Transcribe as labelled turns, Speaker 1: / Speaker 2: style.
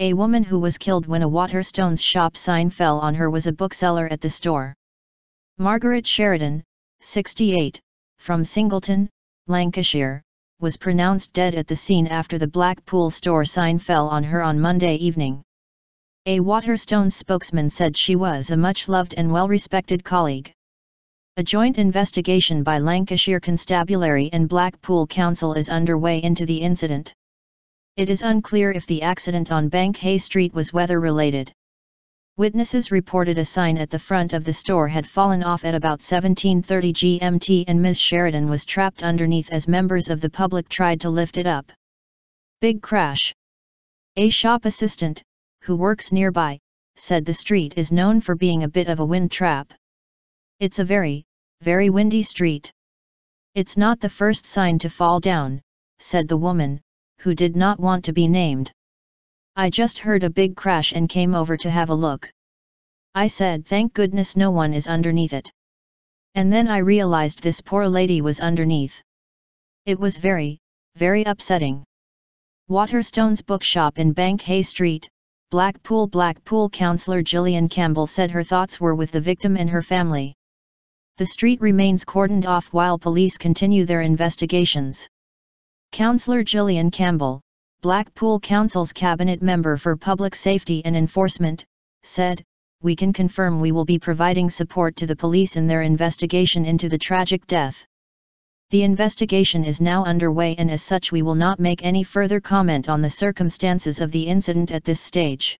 Speaker 1: A woman who was killed when a Waterstones shop sign fell on her was a bookseller at the store. Margaret Sheridan, 68, from Singleton, Lancashire, was pronounced dead at the scene after the Blackpool store sign fell on her on Monday evening. A Waterstones spokesman said she was a much-loved and well-respected colleague. A joint investigation by Lancashire Constabulary and Blackpool Council is underway into the incident. It is unclear if the accident on Bank Hey Street was weather-related. Witnesses reported a sign at the front of the store had fallen off at about 1730 GMT and Ms. Sheridan was trapped underneath as members of the public tried to lift it up. Big crash. A shop assistant, who works nearby, said the street is known for being a bit of a wind trap. It's a very, very windy street. It's not the first sign to fall down, said the woman, who did not want to be named. I just heard a big crash and came over to have a look. I said thank goodness no one is underneath it. And then I realized this poor lady was underneath. It was very, very upsetting. Waterstones bookshop in Bank Hey Street, Blackpool Blackpool councillor Gillian Campbell said her thoughts were with the victim and her family. The street remains cordoned off while police continue their investigations. Councillor Gillian Campbell, Blackpool Council's Cabinet Member for Public Safety and Enforcement, said, We can confirm we will be providing support to the police in their investigation into the tragic death. The investigation is now underway and as such we will not make any further comment on the circumstances of the incident at this stage.